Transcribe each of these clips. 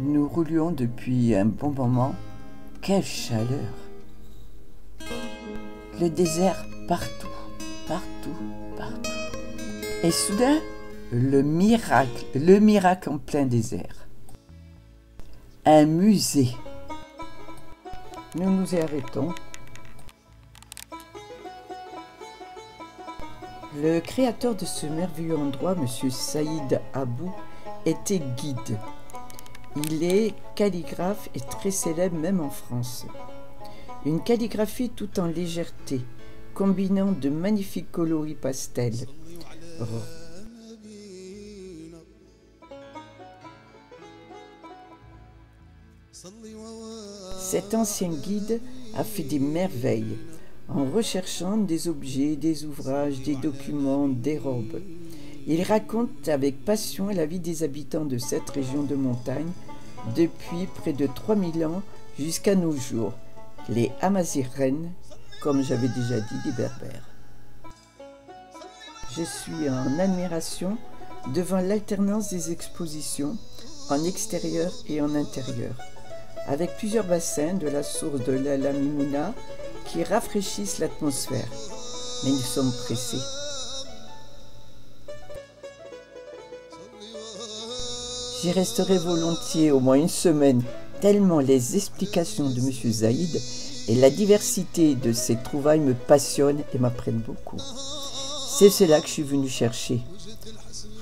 Nous roulions depuis un bon moment. Quelle chaleur Le désert partout, partout, partout. Et soudain, le miracle, le miracle en plein désert. Un musée. Nous nous y arrêtons. Le créateur de ce merveilleux endroit, M. Saïd Abou, était guide. Il est calligraphe et très célèbre même en France. Une calligraphie tout en légèreté, combinant de magnifiques coloris pastels. Cet ancien guide a fait des merveilles en recherchant des objets, des ouvrages, des documents, des robes. Il raconte avec passion la vie des habitants de cette région de montagne depuis près de 3000 ans jusqu'à nos jours, les Amaziren, comme j'avais déjà dit, des Berbères. Je suis en admiration devant l'alternance des expositions en extérieur et en intérieur, avec plusieurs bassins de la source de la Lamimouna qui rafraîchissent l'atmosphère. Mais nous sommes pressés. J'y resterai volontiers au moins une semaine, tellement les explications de M. Zaïd et la diversité de ses trouvailles me passionnent et m'apprennent beaucoup. C'est cela que je suis venu chercher.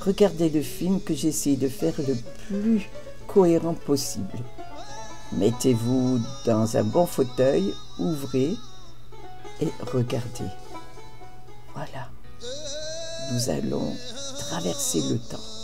Regardez le film que j'essaie de faire le plus cohérent possible. Mettez-vous dans un bon fauteuil, ouvrez et regardez. Voilà. Nous allons traverser le temps.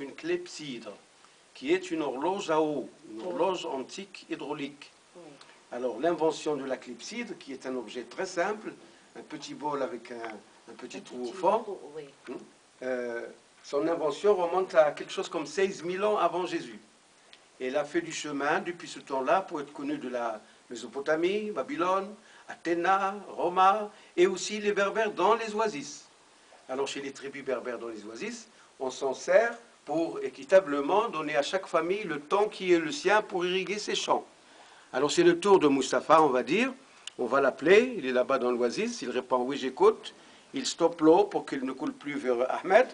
Une clepsydre, qui est une horloge à eau, une horloge antique hydraulique. Alors l'invention de la clepsydre, qui est un objet très simple, un petit bol avec un, petit trou au fond, hein, euh, son invention remonte à quelque chose comme 16 000 ans avant Jésus. Et elle a fait du chemin depuis ce temps-là pour être connue de la Mésopotamie, Babylone, Athéna, Roma, et aussi les berbères dans les oasis. Alors chez les tribus berbères dans les oasis, on s'en sert pour équitablement donner à chaque famille le temps qui est le sien pour irriguer ses champs. Alors c'est le tour de Mustapha, on va dire. On va l'appeler, il est là-bas dans l'oasis, il répond oui j'écoute, il stoppe l'eau pour qu'il ne coule plus vers Ahmed,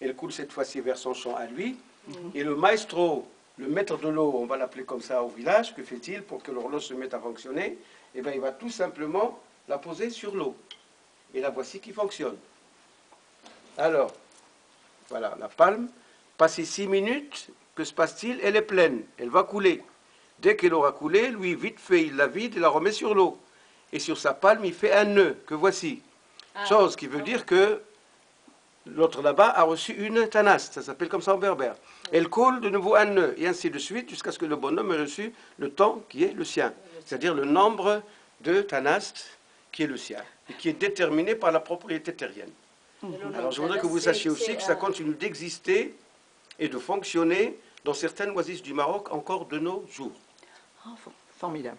elle coule cette fois-ci vers son champ à lui. Mhm. Et le maestro, le maître de l'eau, on va l'appeler comme ça au village, que fait-il pour que l'horloge se mette à fonctionner? Eh bien il va tout simplement la poser sur l'eau. Et la voici qui fonctionne. Alors, voilà, la palme, passé six minutes, que se passe-t-il? Elle est pleine, elle va couler. Dès qu'elle aura coulé, lui, vite fait, il la vide et la remet sur l'eau. Et sur sa palme, il fait un nœud, que voici. Ah. Chose qui veut dire que l'autre là-bas a reçu une tanaste, ça s'appelle comme ça en berbère. Elle coule de nouveau un nœud, et ainsi de suite, jusqu'à ce que le bonhomme ait reçu le temps qui est le sien. C'est-à-dire le nombre de tanastes qui est le sien, et qui est déterminé par la propriété terrienne. Alors je voudrais que vous sachiez aussi que ça continue d'exister et de fonctionner dans certaines oasis du Maroc encore de nos jours. Oh, formidable.